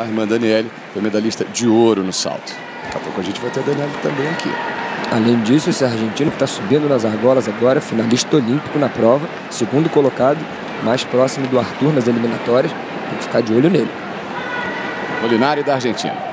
a irmã Daniele foi medalhista de ouro no salto. Daqui a pouco a gente vai ter a Daniele também aqui. Além disso, esse argentino que está subindo nas argolas agora, finalista olímpico na prova, segundo colocado, mais próximo do Arthur nas eliminatórias, tem que ficar de olho nele. Molinari da Argentina.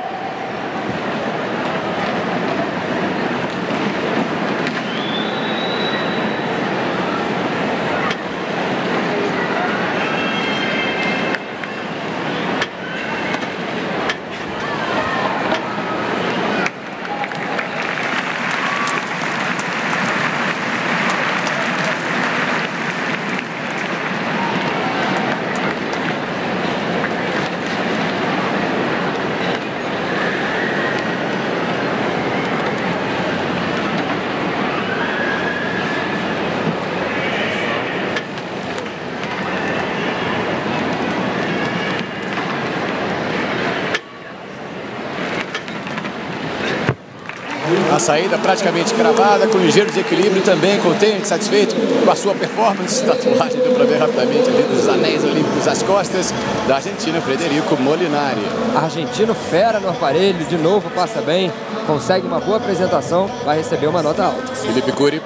A saída praticamente cravada, com ligeiro desequilíbrio também, contente, satisfeito com a sua performance. Tatuagem deu para ver rapidamente ali dos anéis olímpicos às costas da Argentina, Frederico Molinari. Argentino fera no aparelho, de novo passa bem, consegue uma boa apresentação, vai receber uma nota alta. Felipe Cury.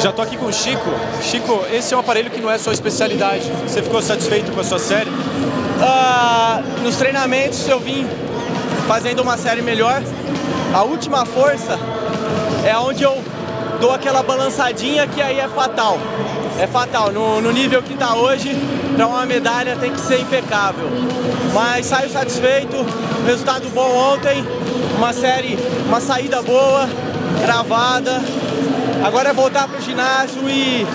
Já tô aqui com o Chico. Chico, esse é um aparelho que não é sua especialidade. Você ficou satisfeito com a sua série? Uh, nos treinamentos eu vim fazendo uma série melhor a última força é onde eu dou aquela balançadinha que aí é fatal. É fatal. No, no nível que está hoje, para uma medalha tem que ser impecável. Mas saio satisfeito, resultado bom ontem, uma série, uma saída boa, gravada. Agora é voltar para o ginásio e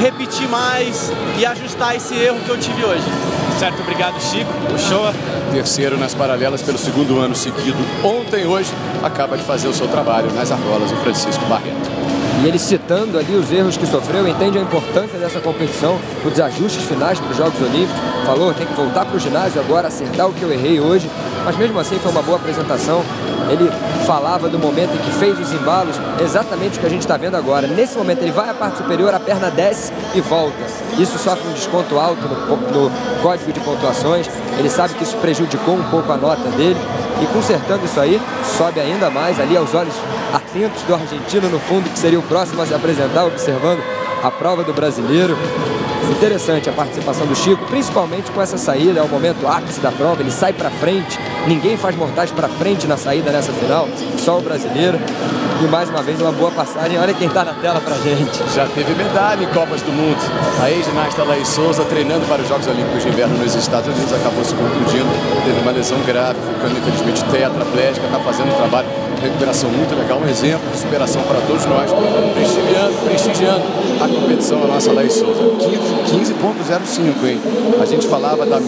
repetir mais e ajustar esse erro que eu tive hoje. Certo, obrigado Chico. Show. Terceiro nas paralelas pelo segundo ano seguido. Ontem, hoje, acaba de fazer o seu trabalho nas argolas o Francisco Barreto. E ele citando ali os erros que sofreu, entende a importância dessa competição, os ajustes finais para os Jogos Olímpicos. Falou, tem que voltar para o ginásio agora, acertar o que eu errei hoje. Mas mesmo assim foi uma boa apresentação. Ele falava do momento em que fez os embalos, exatamente o que a gente está vendo agora. Nesse momento ele vai à parte superior, a perna desce e volta. Isso sofre um desconto alto no, no código de pontuações. Ele sabe que isso prejudicou um pouco a nota dele. E consertando isso aí, sobe ainda mais ali aos olhos atentos do argentino no fundo, que seria o próximo a se apresentar, observando a prova do brasileiro. Interessante a participação do Chico, principalmente com essa saída, é o momento ápice da prova, ele sai para frente, ninguém faz mortais para frente na saída nessa final, só o brasileiro. E mais uma vez uma boa passagem, olha quem está na tela pra gente. Já teve medalha em Copas do Mundo. A ex-ginasta Laís Souza treinando para os Jogos Olímpicos de Inverno nos Estados Unidos, acabou se contundindo, teve uma lesão grave, ficando infelizmente tetraplégica, está fazendo um trabalho recuperação muito legal, um exemplo de superação para todos nós, prestigiando, prestigiando a competição a nossa Laís Souza. 15.05, hein? A gente falava da